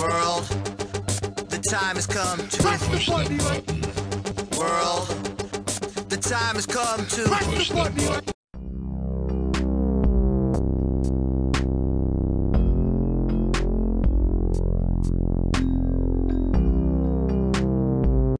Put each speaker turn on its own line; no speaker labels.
World, the time has come to.
Press the button, Eli.
World, the time has come to.
Press the button, Eli.